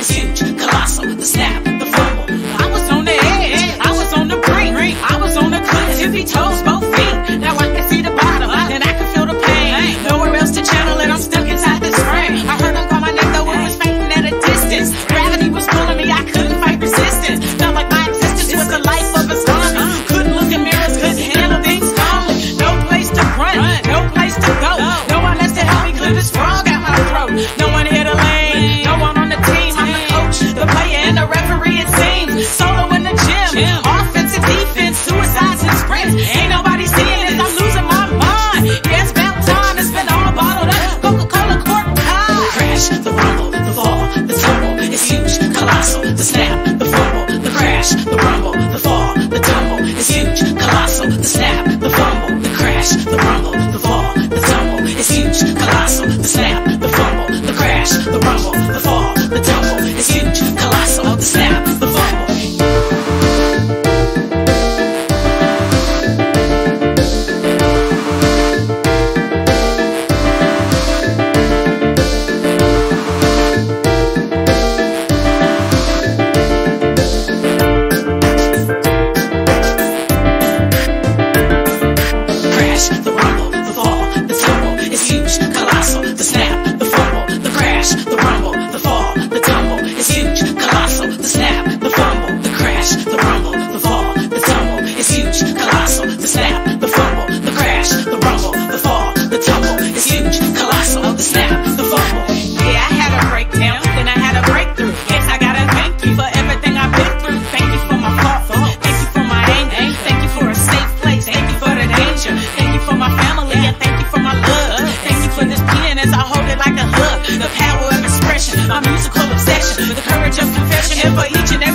Sin i don't snap. my musical obsession. With the courage of confession and for each and every